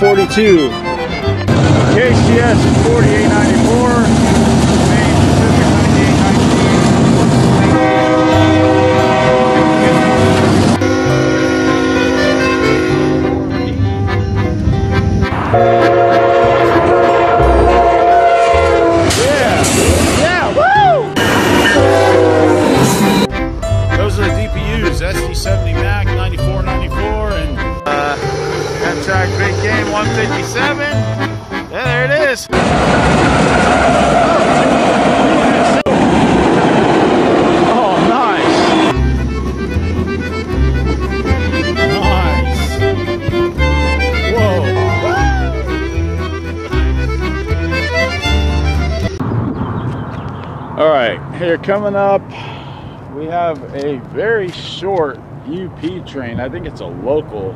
142. KCS is 4894. Coming up, we have a very short UP train. I think it's a local.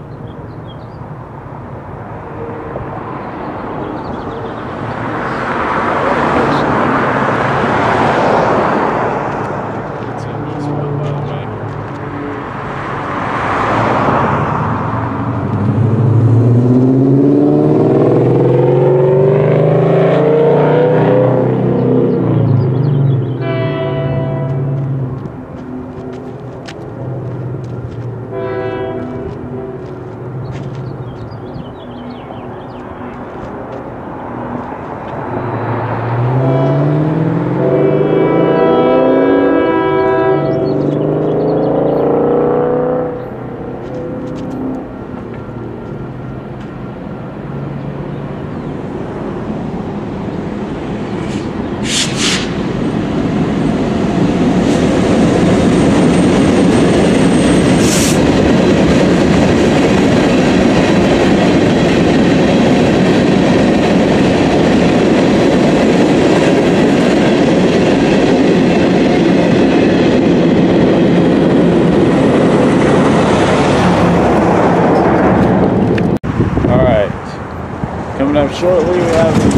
Shortly, we have the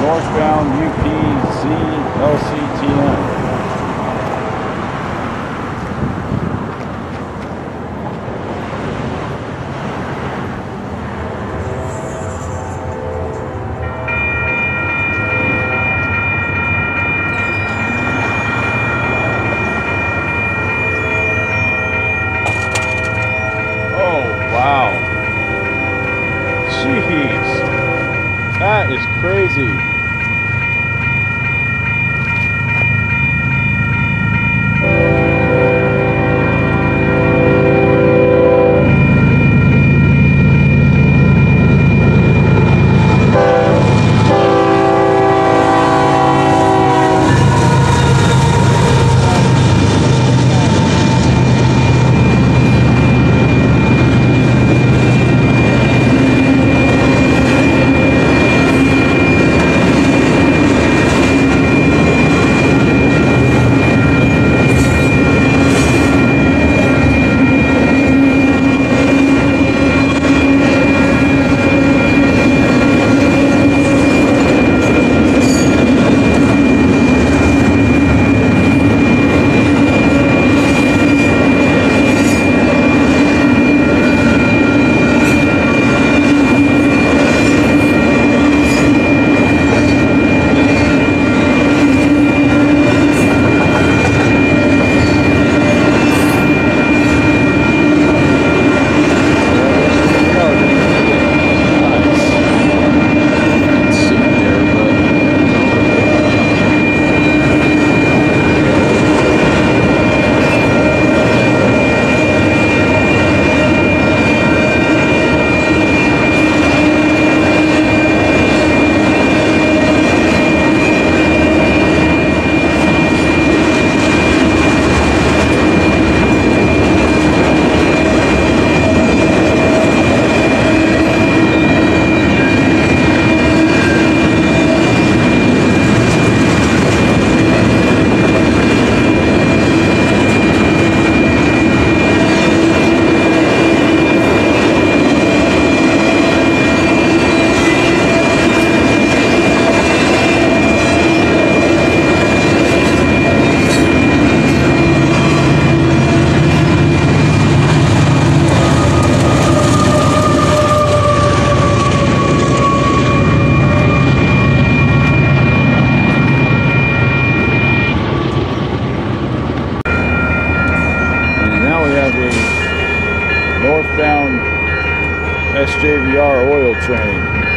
northbound UP ZLCTM. Is crazy. SJVR oil train.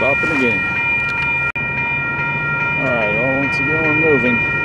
Stopping again. All right, well, once again, we're moving.